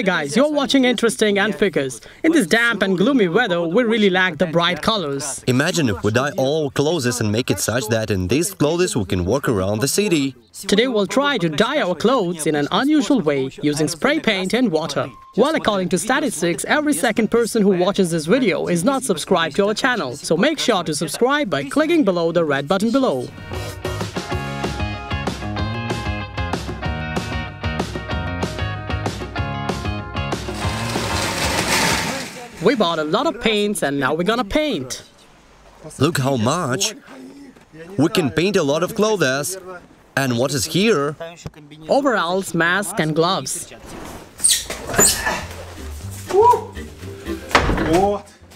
Hi guys, you're watching Interesting and Ficus. In this damp and gloomy weather, we really lack the bright colors. Imagine if we dye all our clothes and make it such that in these clothes we can walk around the city. Today we'll try to dye our clothes in an unusual way using spray paint and water. Well, according to statistics, every second person who watches this video is not subscribed to our channel, so make sure to subscribe by clicking below the red button below. We bought a lot of paints and now we're gonna paint. Look how much! We can paint a lot of clothes. And what is here? Overalls, mask and gloves.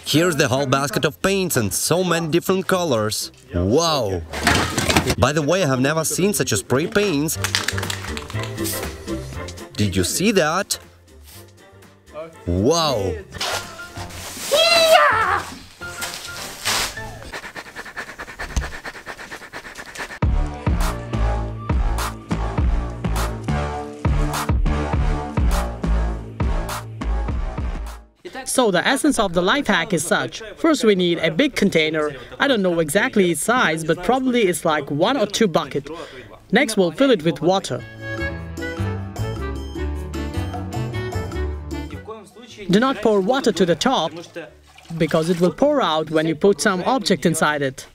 Here's the whole basket of paints and so many different colors. Wow! By the way, I have never seen such a spray paints. Did you see that? Wow! So the essence of the life hack is such. First we need a big container. I don't know exactly its size, but probably it's like one or two bucket. Next we'll fill it with water. Do not pour water to the top because it will pour out when you put some object inside it.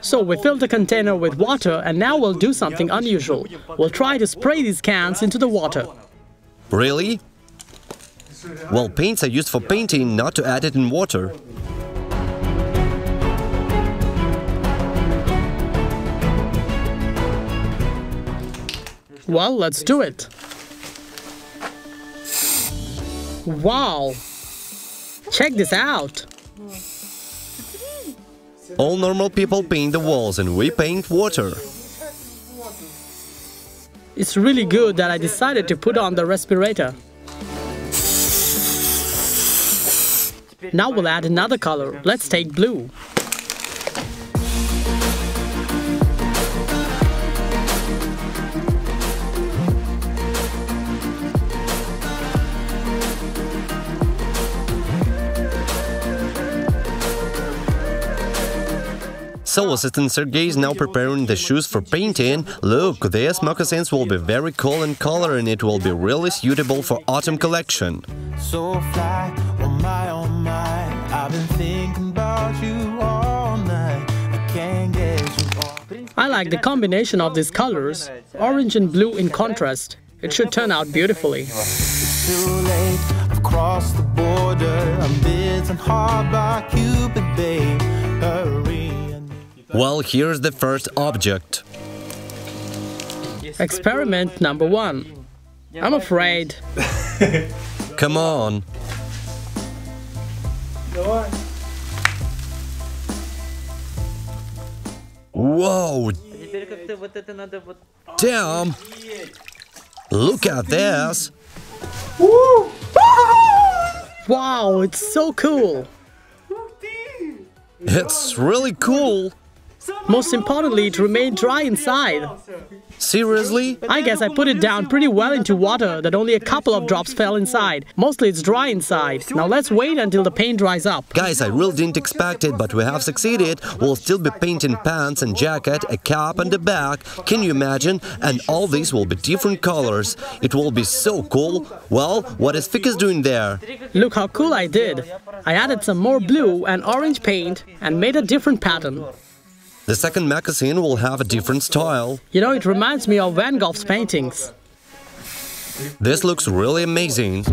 So we fill the container with water and now we'll do something unusual. We'll try to spray these cans into the water. Really? Well, paints are used for painting, not to add it in water. Well, let's do it. Wow! Check this out! All normal people paint the walls and we paint water. It's really good that I decided to put on the respirator. Now we'll add another color. Let's take blue. So assistant Sergey is now preparing the shoes for painting. Look, these moccasins will be very cool in color and it will be really suitable for autumn collection. So fly, oh my, oh my, I've been thinking about you all night. I can't get you. I like the combination of these colors, orange and blue in contrast. It should turn out beautifully. It's too late, I've crossed the border. I'm bitten hard by Cupid, babe. Well, here's the first object. Experiment number one. I'm afraid. Come on. Whoa! Damn! Look at this! Wow, it's so cool! It's really cool! Most importantly, it remained dry inside. Seriously? I guess I put it down pretty well into water that only a couple of drops fell inside. Mostly it's dry inside. Now let's wait until the paint dries up. Guys, I really didn't expect it, but we have succeeded. We'll still be painting pants and jacket, a cap and a bag. Can you imagine? And all these will be different colors. It will be so cool. Well, what is Ficus doing there? Look how cool I did. I added some more blue and orange paint and made a different pattern. The second magazine will have a different style. You know, it reminds me of Van Gogh's paintings. This looks really amazing.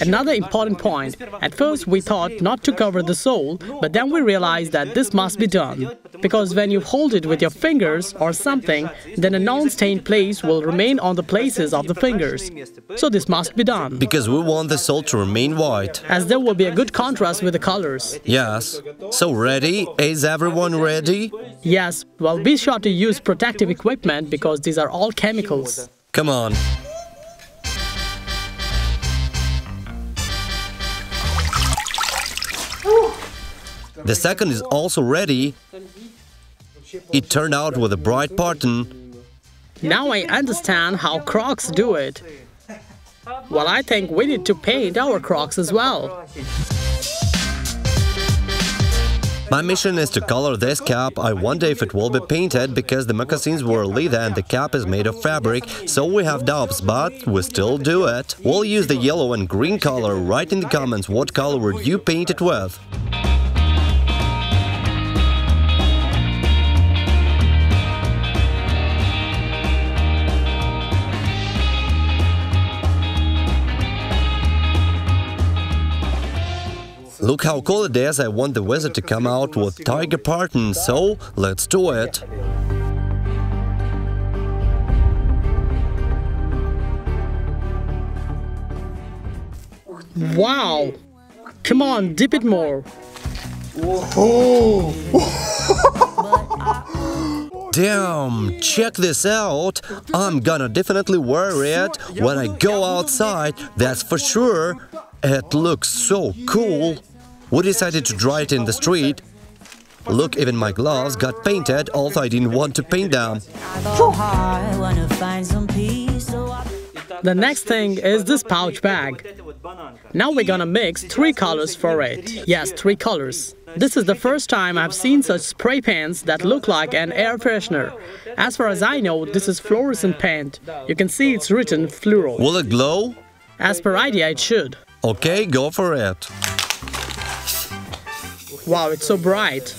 Another important point. At first we thought not to cover the sole, but then we realized that this must be done. Because when you hold it with your fingers or something, then a non-stained place will remain on the places of the fingers. So this must be done. Because we want the sole to remain white. As there will be a good contrast with the colors. Yes. So ready? Is everyone ready? Yes, well be sure to use protective equipment because these are all chemicals. Come on. The second is also ready. It turned out with a bright pattern. Now I understand how Crocs do it. Well, I think we need to paint our Crocs as well. My mission is to color this cap. I wonder if it will be painted because the moccasins were leather and the cap is made of fabric, so we have doubts, but we still do it. We'll use the yellow and green color. Write in the comments what color would you paint it with. Look how cool it is, I want the wizard to come out with tiger pattern, so let's do it. Wow! Come on, dip it more. Damn, check this out! I'm gonna definitely wear it when I go outside, that's for sure. It looks so cool. We decided to dry it in the street. Look, even my gloves got painted, although I didn't want to paint them. The next thing is this pouch bag. Now we're gonna mix three colors for it. Yes, three colors. This is the first time I've seen such spray paints that look like an air freshener. As far as I know, this is fluorescent paint. You can see it's written fluoro. Will it glow? As per idea, it should. Okay, go for it. Wow, it's so bright.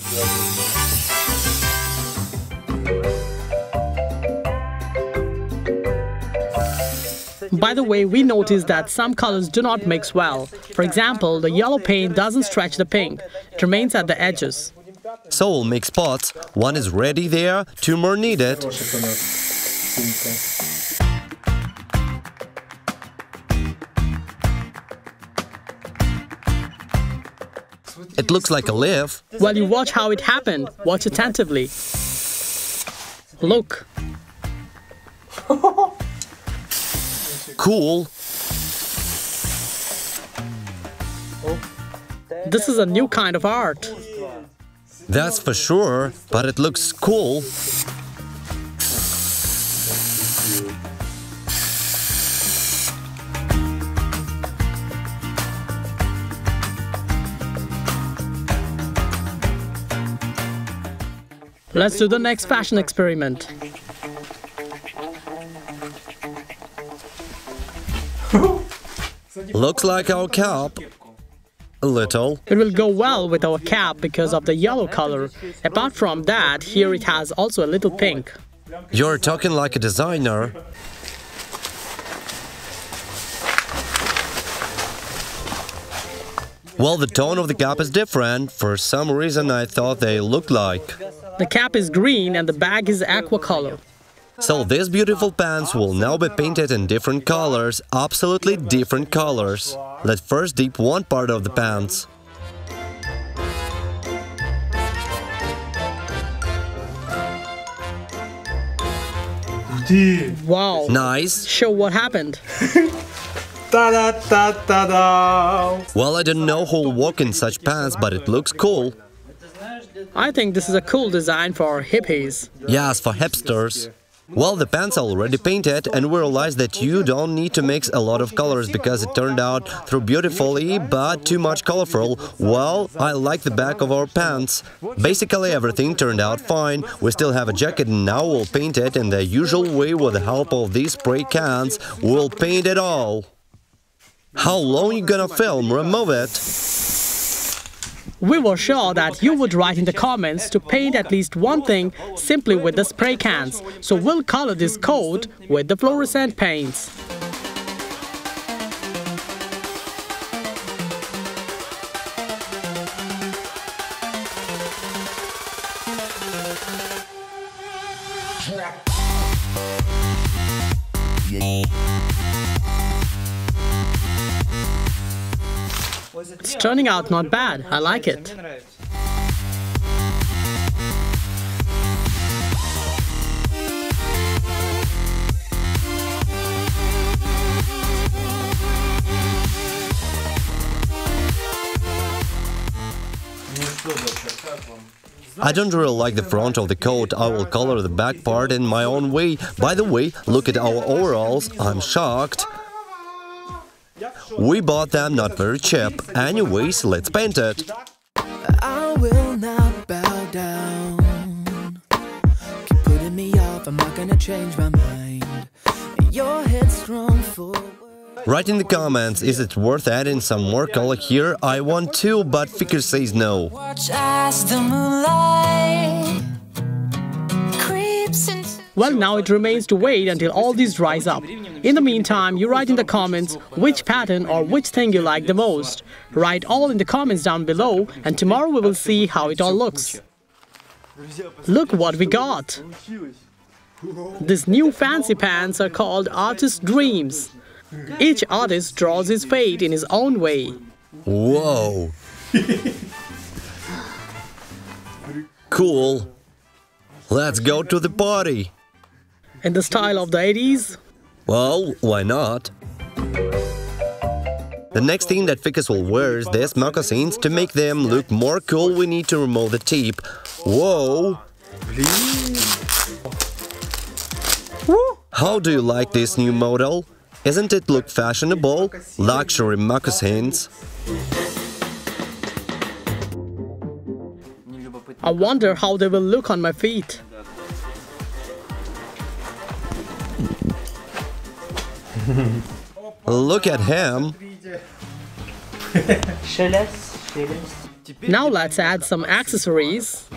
By the way, we noticed that some colors do not mix well. For example, the yellow paint doesn't stretch the pink. It remains at the edges. So we'll make spots. One is ready there, two more needed. It looks like a leaf. Well, you watch how it happened. Watch attentively. Look. Cool. This is a new kind of art. That's for sure, but it looks cool. Let's do the next fashion experiment. Looks like our cap. A little. It will go well with our cap because of the yellow color. Apart from that, here it has also a little pink. You're talking like a designer. Well, the tone of the cap is different. For some reason, I thought they looked like. The cap is green and the bag is aqua color. So these beautiful pants will now be painted in different colors, absolutely different colors. Let's first dip one part of the pants. Wow. Nice. Show what happened. da, da, well, I don't know who'll walk in such pants, but it looks cool. I think this is a cool design for hippies. Yes, for hipsters. Well, the pants are already painted, and we realized that you don't need to mix a lot of colors because it turned out through beautifully, but too much colorful. Well, I like the back of our pants. Basically, everything turned out fine. We still have a jacket, and now we'll paint it in the usual way with the help of these spray cans. We'll paint it all. How long you gonna film? Remove it. We were sure that you would write in the comments to paint at least one thing simply with the spray cans, so we'll color this coat with the fluorescent paints. It's turning out not bad. I like it. I don't really like the front of the coat. I will color the back part in my own way. By the way, look at our overalls. I'm shocked. We bought them not very cheap. Anyways, let's paint it. I will not bow down. Keep putting me off, I'm not gonna change my mind. You're headstrong forward. Write in the comments, is it worth adding some more color here? I want to, but Ficker says no. Watch as the moonlight creeps into. Well, now it remains to wait until all this dries up. In the meantime, you write in the comments which pattern or which thing you like the most. Write all in the comments down below and tomorrow we will see how it all looks. Look what we got! These new fancy pants are called Artist Dreams. Each artist draws his fate in his own way. Whoa. cool. Let's go to the party. In the style of the 80s, Well, why not? The next thing that Ficus will wear is these moccasins. To make them look more cool, we need to remove the tip. Whoa! How do you like this new model? Isn't it look fashionable? Luxury moccasins. I wonder how they will look on my feet. Look at him. Now let's add some accessories.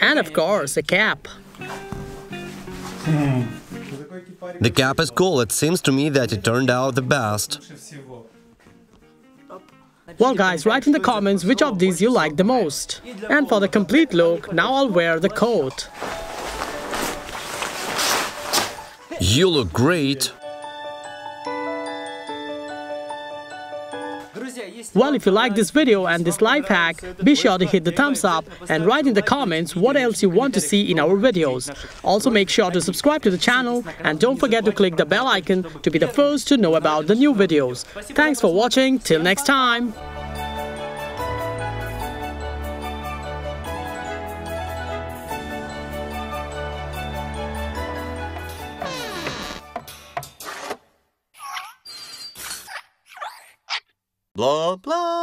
And of course, a cap. Hmm. The cap is cool. It seems to me that it turned out the best. Well guys, write in the comments which of these you like the most. And for the complete look, now I'll wear the coat. You look great. Well, if you like this video and this life hack, be sure to hit the thumbs up and write in the comments what else you want to see in our videos. Also make sure to subscribe to the channel and don't forget to click the bell icon to be the first to know about the new videos. Thanks for watching, till next time! Blah.